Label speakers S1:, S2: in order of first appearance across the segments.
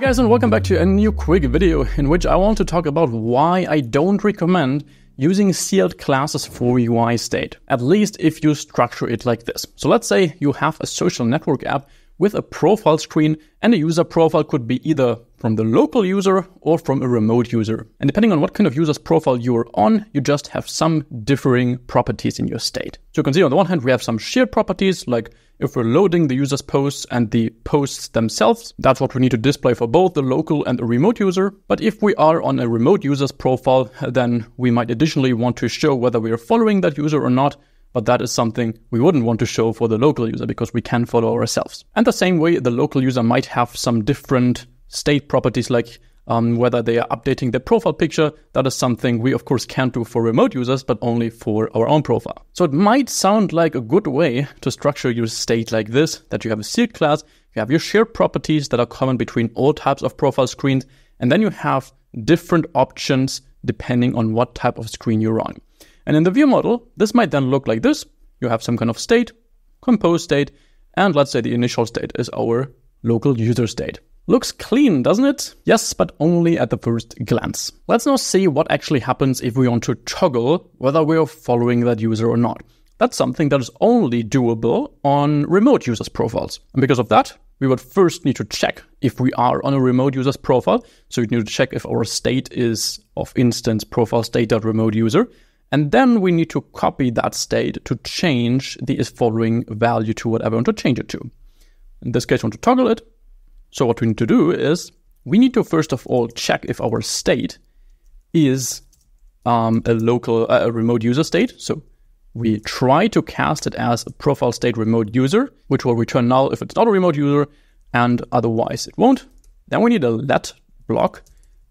S1: Hey guys and welcome back to a new quick video in which I want to talk about why I don't recommend using sealed classes for UI state, at least if you structure it like this. So let's say you have a social network app with a profile screen and a user profile could be either from the local user or from a remote user. And depending on what kind of user's profile you're on, you just have some differing properties in your state. So you can see on the one hand, we have some shared properties, like if we're loading the user's posts and the posts themselves, that's what we need to display for both the local and the remote user. But if we are on a remote user's profile, then we might additionally want to show whether we are following that user or not but that is something we wouldn't want to show for the local user because we can follow ourselves. And the same way, the local user might have some different state properties like um, whether they are updating their profile picture. That is something we, of course, can't do for remote users, but only for our own profile. So it might sound like a good way to structure your state like this, that you have a sealed class, you have your shared properties that are common between all types of profile screens, and then you have different options depending on what type of screen you're on. And in the view model, this might then look like this. You have some kind of state, compose state, and let's say the initial state is our local user state. Looks clean, doesn't it? Yes, but only at the first glance. Let's now see what actually happens if we want to toggle whether we are following that user or not. That's something that is only doable on remote users' profiles. And because of that, we would first need to check if we are on a remote user's profile. So we need to check if our state is of instance profile state.remote user. And then we need to copy that state to change the following value to whatever we want to change it to. In this case, we want to toggle it. So what we need to do is we need to first of all check if our state is um, a local, uh, a remote user state. So we try to cast it as a profile state remote user, which will return null if it's not a remote user, and otherwise it won't. Then we need a let block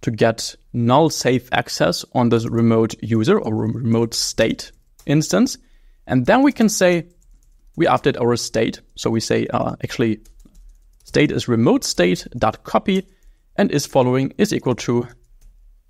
S1: to get null safe access on this remote user or remote state instance. And then we can say we update our state. So we say uh, actually state is remote state dot copy and is following is equal to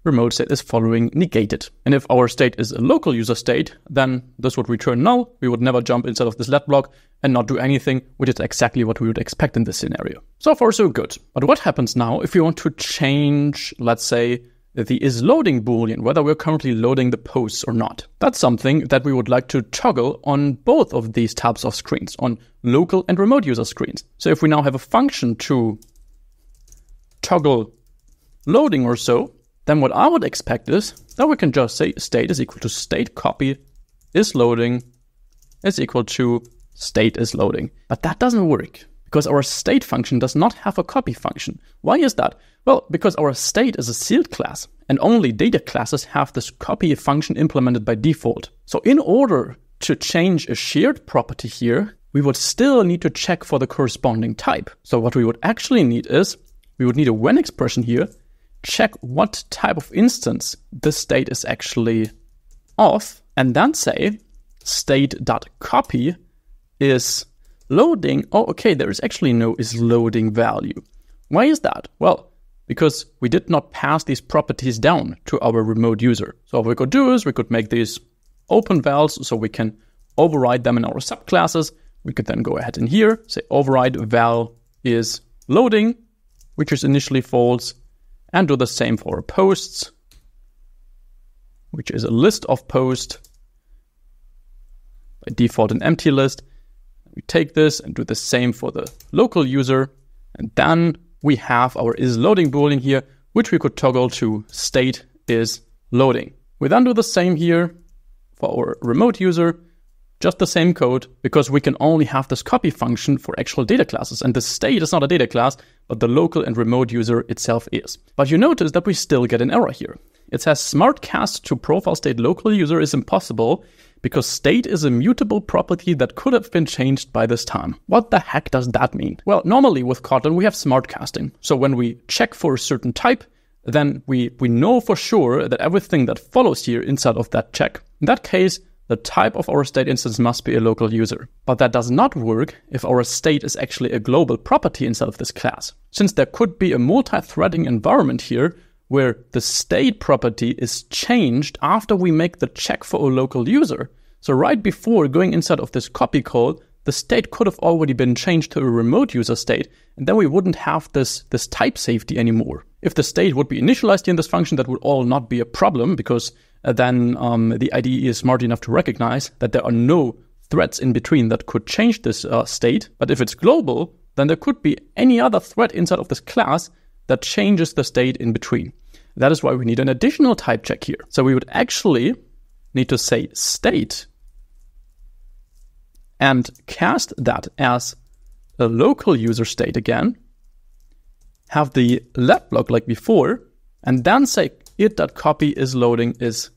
S1: remote state is following negated. And if our state is a local user state, then this would return null. We would never jump inside of this let block and not do anything, which is exactly what we would expect in this scenario. So far, so good. But what happens now if we want to change, let's say, the is loading boolean, whether we're currently loading the posts or not. That's something that we would like to toggle on both of these types of screens, on local and remote user screens. So if we now have a function to toggle loading or so, then what I would expect is that we can just say state is equal to state copy is loading is equal to state is loading. But that doesn't work because our state function does not have a copy function. Why is that? Well, because our state is a sealed class and only data classes have this copy function implemented by default. So in order to change a shared property here, we would still need to check for the corresponding type. So what we would actually need is we would need a when expression here, check what type of instance this state is actually of, and then say state.copy is loading. Oh, okay, there is actually no is loading value. Why is that? Well, because we did not pass these properties down to our remote user. So what we could do is we could make these open vals so we can override them in our subclasses. We could then go ahead in here, say override val is loading, which is initially false, and do the same for posts, which is a list of posts by default an empty list. We take this and do the same for the local user. And then we have our is loading boolean here, which we could toggle to state is loading. We then do the same here for our remote user, just the same code because we can only have this copy function for actual data classes. And the state is not a data class, but the local and remote user itself is. But you notice that we still get an error here. It says smart cast to profile state local user is impossible because state is a mutable property that could have been changed by this time. What the heck does that mean? Well, normally with Kotlin we have smart casting. So when we check for a certain type, then we, we know for sure that everything that follows here inside of that check, in that case, the type of our state instance must be a local user. But that does not work if our state is actually a global property inside of this class. Since there could be a multi-threading environment here where the state property is changed after we make the check for a local user. So right before going inside of this copy call, the state could have already been changed to a remote user state, and then we wouldn't have this, this type safety anymore. If the state would be initialized in this function, that would all not be a problem because then um, the IDE is smart enough to recognize that there are no threads in between that could change this uh, state. But if it's global, then there could be any other thread inside of this class that changes the state in between. That is why we need an additional type check here. So we would actually need to say state and cast that as a local user state again, have the let block like before, and then say it.copy is loading is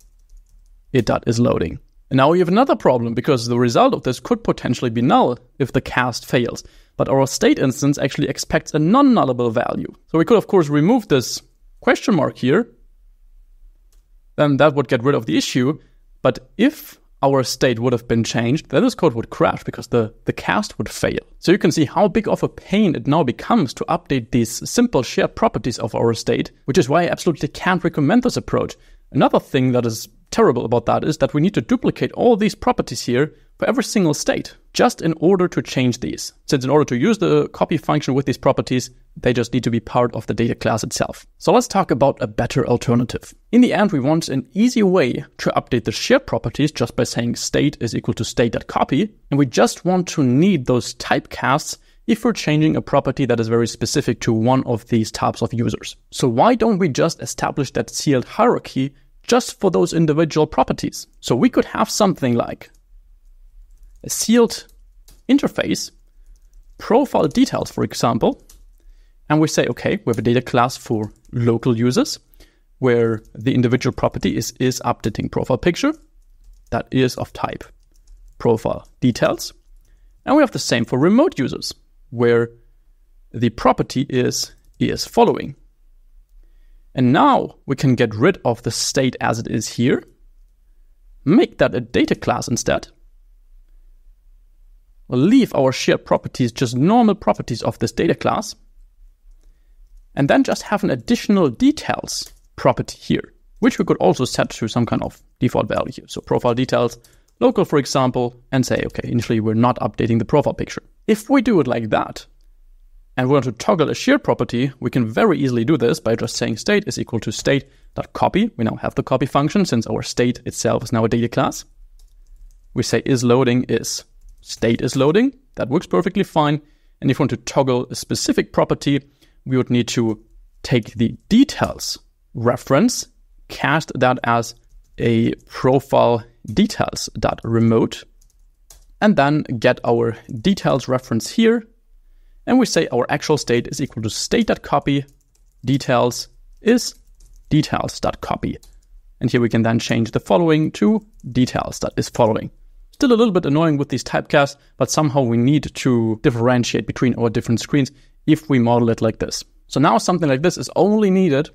S1: it.is loading. And now we have another problem because the result of this could potentially be null if the cast fails. But our state instance actually expects a non-nullable value. So we could of course remove this question mark here. Then that would get rid of the issue. But if our state would have been changed, then this code would crash because the, the cast would fail. So you can see how big of a pain it now becomes to update these simple shared properties of our state, which is why I absolutely can't recommend this approach. Another thing that is terrible about that is that we need to duplicate all these properties here for every single state, just in order to change these. Since in order to use the copy function with these properties, they just need to be part of the data class itself. So let's talk about a better alternative. In the end, we want an easy way to update the shared properties just by saying state is equal to state.copy. And we just want to need those typecasts if we're changing a property that is very specific to one of these types of users. So why don't we just establish that sealed hierarchy just for those individual properties? So we could have something like a sealed interface, profile details, for example, and we say, okay, we have a data class for local users where the individual property is, is updating profile picture that is of type profile details. And we have the same for remote users where the property is is following. And now we can get rid of the state as it is here, make that a data class instead, leave our shared properties just normal properties of this data class, and then just have an additional details property here, which we could also set to some kind of default value here. So profile details, local, for example, and say, okay, initially we're not updating the profile picture. If we do it like that, and we want to toggle a shared property, we can very easily do this by just saying state is equal to state.copy. We now have the copy function since our state itself is now a data class. We say is loading is state is loading. That works perfectly fine. And if we want to toggle a specific property, we would need to take the details reference, cast that as a profile details dot remote, and then get our details reference here. And we say our actual state is equal to state.copy details is details.copy. And here we can then change the following to details that is following. Still a little bit annoying with these typecasts, but somehow we need to differentiate between our different screens if we model it like this. So now something like this is only needed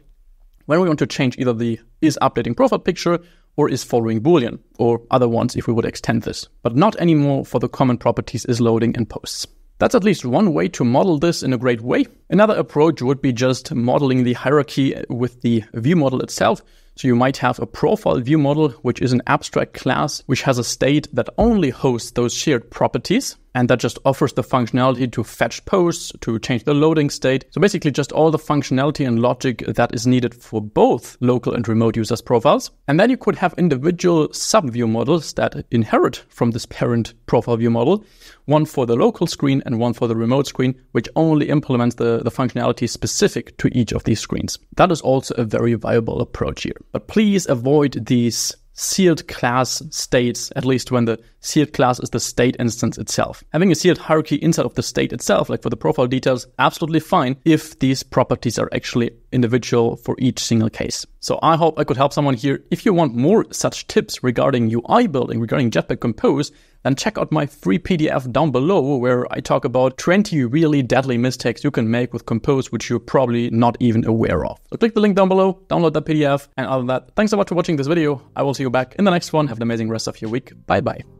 S1: when we want to change either the is updating profile picture or is following boolean or other ones if we would extend this, but not anymore for the common properties is loading and posts. That's at least one way to model this in a great way. Another approach would be just modeling the hierarchy with the view model itself. So you might have a profile view model, which is an abstract class, which has a state that only hosts those shared properties and that just offers the functionality to fetch posts, to change the loading state. So basically just all the functionality and logic that is needed for both local and remote users profiles. And then you could have individual sub-view models that inherit from this parent profile view model, one for the local screen and one for the remote screen, which only implements the, the functionality specific to each of these screens. That is also a very viable approach here. But please avoid these sealed class states, at least when the sealed class is the state instance itself. Having a sealed hierarchy inside of the state itself, like for the profile details, absolutely fine if these properties are actually individual for each single case. So I hope I could help someone here. If you want more such tips regarding UI building, regarding Jetpack Compose, then check out my free PDF down below where I talk about 20 really deadly mistakes you can make with Compose, which you're probably not even aware of. So click the link down below, download that PDF, and other than that, thanks so much for watching this video. I will see you back in the next one. Have an amazing rest of your week. Bye bye.